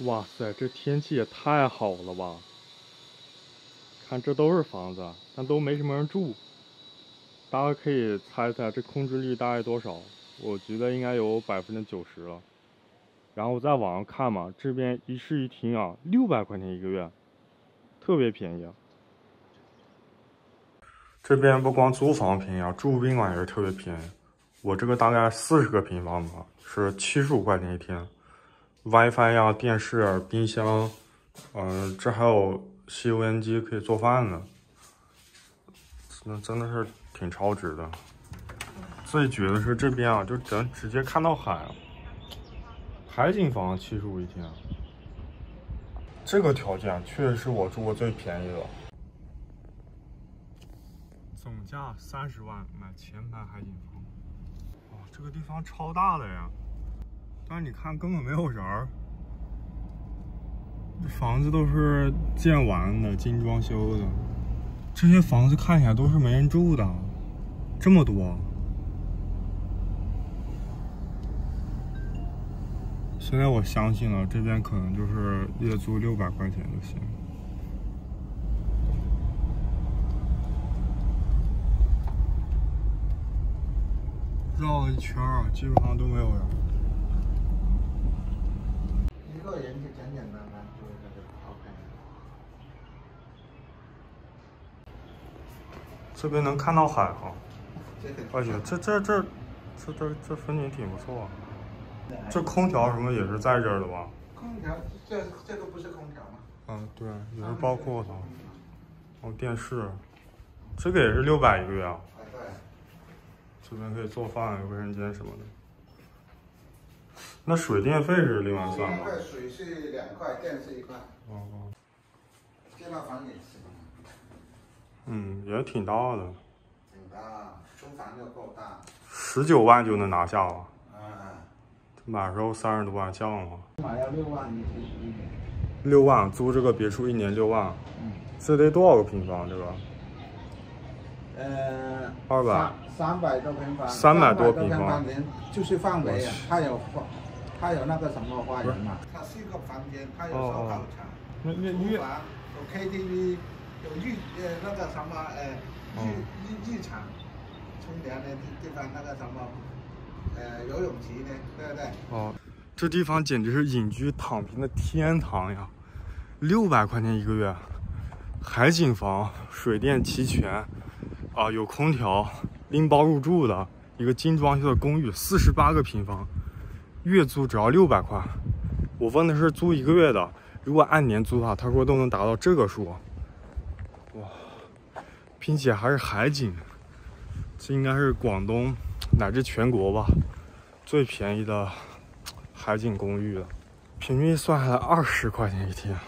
哇塞，这天气也太好了吧！看，这都是房子，但都没什么人住。大家可以猜猜这空置率大概多少？我觉得应该有百分之九十了。然后在网上看嘛，这边一室一厅啊，六百块钱一个月，特别便宜。这边不光租房便宜啊，住宾馆也是特别便宜。我这个大概四十个平方吧，是七十五块钱一天，WiFi 呀、电视、冰箱，嗯，这还有吸油烟机可以做饭呢。那真的是挺超值的。最绝的是这边啊，就咱直接看到海。海景房七十五一天，这个条件确实是我住过最便宜的。总价三十万买前排海景房，哇，这个地方超大的呀！但是你看根本没有人儿，这房子都是建完的、精装修的，这些房子看起来都是没人住的，这么多。现在我相信了，这边可能就是月租六百块钱就行。绕了一圈，基本上都没有人。一个人就简简单单住一个就好看。这边能看到海哈，这个而且这这这这这这风景挺不错。啊这空调什么也是在这儿的吧？空调，这这个不是空调吗？嗯，对，也是包括的。哦，电视，这个也是六百一个月啊。啊，对。这边可以做饭，有卫生间什么的。那水电费是另外算吗？对，水是两块，电是一块。哦哦。这套房也是。嗯，也挺大的。挺大，租房就够大。十九万就能拿下了。买时候三十多万降了，买要六万一年。六万租这个别墅一年六万，嗯，这得多少个平方？这个？呃，二百。三百多平方。三百多平方。就是范围啊，它有花，它有那个什么花园嘛？它是一个房间，它有烧烤场，那那浴房，有 KTV，有浴呃那个什么呃浴浴浴场，冲凉的地方那个什么。呃，游泳池呢，对不对？哦，这地方简直是隐居躺平的天堂呀！六百块钱一个月，海景房，水电齐全，啊，有空调，拎包入住的一个精装修的公寓，四十八个平方，月租只要六百块。我问的是租一个月的，如果按年租的话，他说都能达到这个数。并且还是海景，这应该是广东。乃至全国吧，最便宜的海景公寓了，平均算下来二十块钱一天，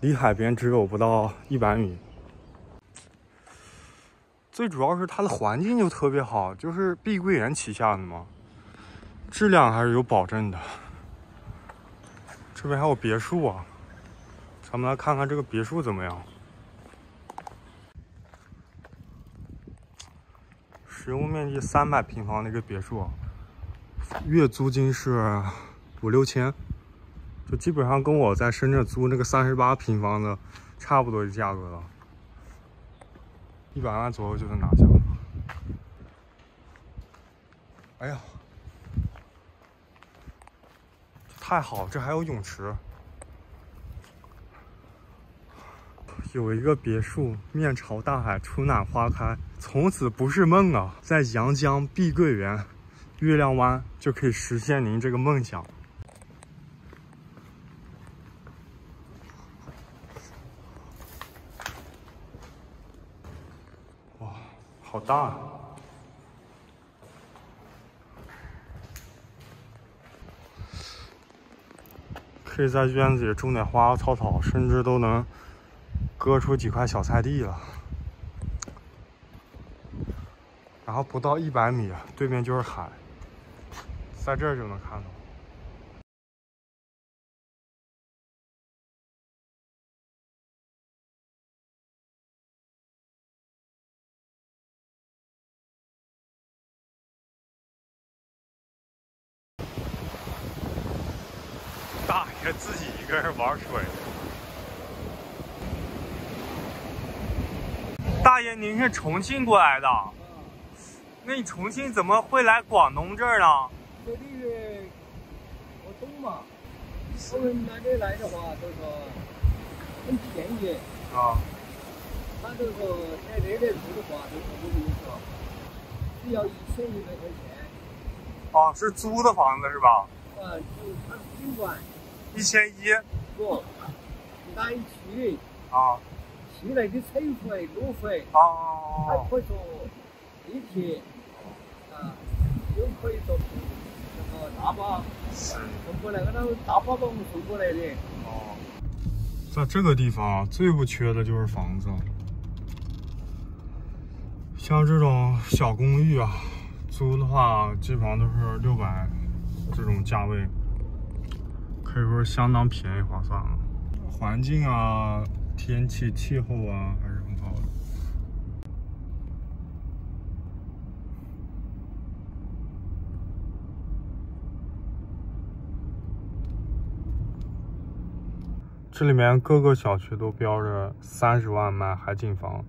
离海边只有不到一百米。最主要是它的环境就特别好，就是碧桂园旗下的嘛，质量还是有保证的。这边还有别墅啊，咱们来看看这个别墅怎么样。使用面积三百平方的一个别墅，月租金是五六千，就基本上跟我在深圳租那个三十八平方的差不多的价格了，一百万左右就能拿下。哎呀，太好，这还有泳池。有一个别墅，面朝大海，春暖花开，从此不是梦啊！在阳江碧桂园月亮湾就可以实现您这个梦想。哇，好大！可以在院子里种点花花草草，甚至都能。割出几块小菜地了，然后不到一百米，对面就是海，在这儿就能看到。大爷自己一个人玩水。大爷，您是重庆过来的？那你重庆怎么会来广东这儿呢？这里我懂嘛，我们那里来的话都说很便宜啊。他都说在这里住的话，就是我跟你说，只要一千一百块钱。哦，是租的房子是吧？呃，就是他宾馆。一千一。不，来去。啊。去那的车费、路费。哦。还可以坐地铁。啊，又可以坐那个大巴。送过来，那个大巴把我们送过来的。哦。在这个地方最不缺的就是房子。像这种小公寓啊，租的话基本上都是六百这种价位，可以说相当便宜划算了。环境啊，天气气候啊，还是很好的。这里面各个小区都标着三十万买海景房。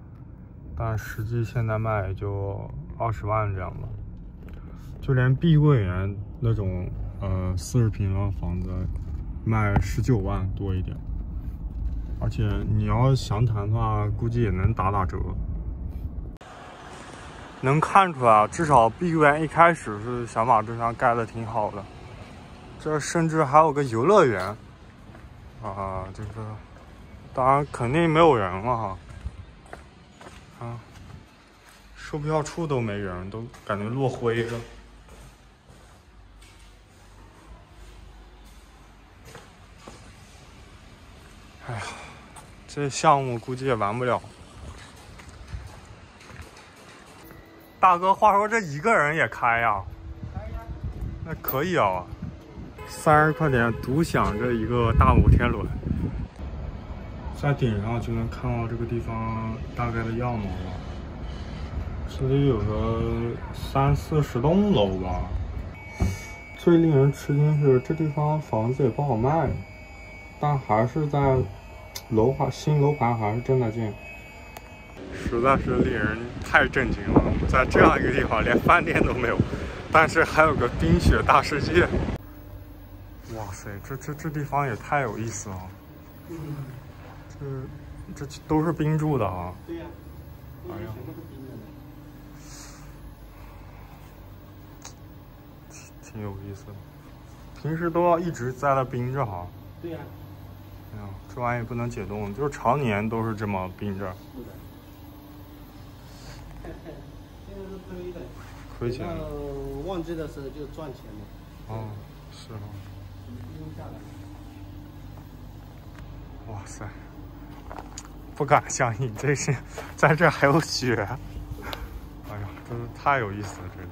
但实际现在卖也就二十万这样吧，就连碧桂园那种呃四十平的房子卖十九万多一点，而且你要详谈的话，估计也能打打折。能看出来，至少碧桂园一开始是想把这上盖的挺好的，这甚至还有个游乐园啊，这个当然肯定没有人了哈。啊，售票处都没人，都感觉落灰了。哎呀，这项目估计也完不了。大哥，话说这一个人也开呀？那可以啊，三十块钱独享这一个大摩天轮。在顶上就能看到这个地方大概的样貌了。这里有个三四十栋楼吧。最令人吃惊是，这地方房子也不好卖，但还是在楼盘新楼盘还是正在建。实在是令人太震惊了，在这样一个地方连饭店都没有，但是还有个冰雪大世界。哇塞，这这这地方也太有意思了。这这都是冰柱的啊！对呀，哎呀，挺挺有意思的。平时都要一直在那冰着哈。对呀。哎呀，这玩意不能解冻，就是常年都是这么冰着。亏的。亏钱。旺季的时候就赚钱了。哦，是哈。下来。哇塞！不敢相信，这是在这还有雪！哎呀，真是太有意思了，这个。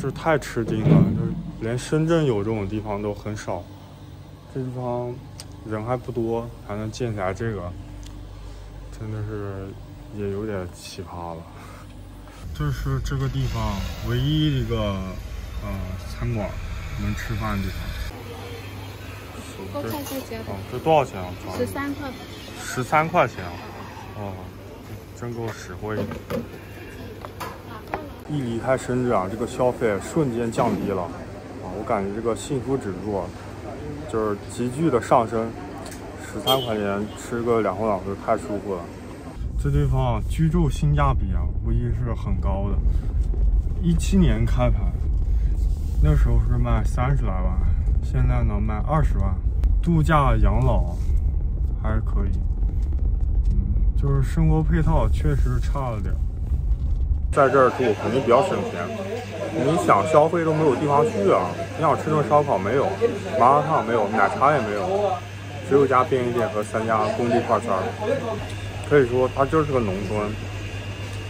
这这太吃惊了，就是连深圳有这种地方都很少，这地方人还不多，还能建起来这个，真的是也有点奇葩了。这是这个地方唯一一个呃餐馆。能吃饭的地方。多块再加的。哦，这多少钱啊？十三块。十三块钱啊！哦，真够实惠的。一离开深圳啊，这个消费瞬间降低了啊！我感觉这个幸福指数就是急剧的上升。十三块钱吃个两荤两素太舒服了。这地方居住性价比啊，无疑是很高的。一七年开盘。那时候是卖三十来万，现在能卖二十万，度假养老还是可以，嗯，就是生活配套确实差了点。在这儿住肯定比较省钱，你想消费都没有地方去啊！你想吃顿烧烤没有，麻辣烫没有，奶茶也没有，只有家便利店和三家工地快餐。可以说它就是个农村，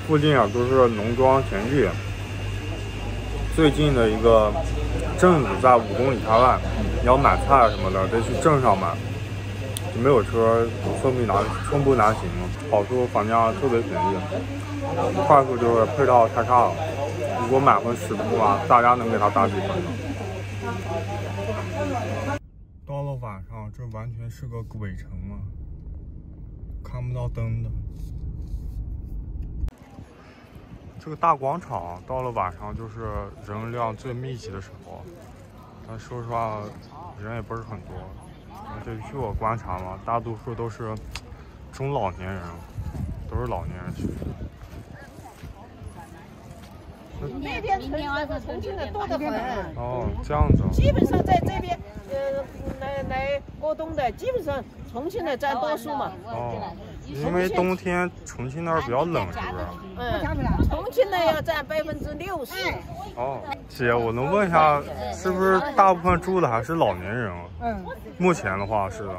附近啊都是农庄田地。最近的一个镇子在五公里开外，你要买菜什么的得去镇上买，没有车，寸步难寸步难行了。好处房价特别便宜，坏处就是配套太差了。如果买回十的话，大家能给他打几分呢？到了晚上，这完全是个鬼城啊，看不到灯的。这个大广场到了晚上就是人量最密集的时候，但说实话，人也不是很多。这据我观察嘛，大多数都是中老年人，都是老年人去。那边重重庆的多得很。哦，这样子。基本上在这边，呃，来来过冬的，基本上重庆的占多数嘛。哦。因为冬天重庆那儿比较冷，是不是？嗯。重庆的要占百分之六十。哦，姐，我能问一下，是不是大部分住的还是老年人啊？嗯。目前的话是的。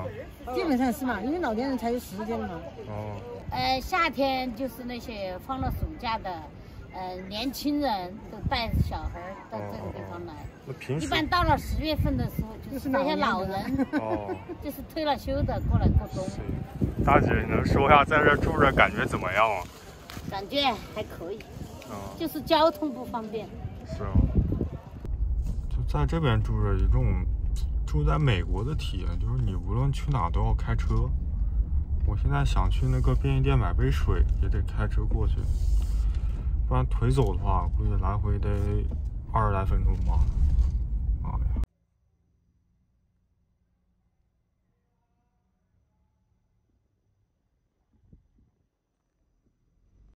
基本上是嘛，因为老年人才有时间嘛。哦。呃，夏天就是那些放了暑假的。呃，年轻人都带着小孩到这个地方来。那平时一般到了十月份的时候，就是那些老人，哦，就是退了休的过来过冬。大姐，你能说一下在这住着感觉怎么样啊？感觉还可以，就是交通不方便。是啊，就在这边住着，一种住在美国的体验，就是你无论去哪都要开车。我现在想去那个便利店买杯水，也得开车过去。不然腿走的话，估计来回得二十来分钟吧。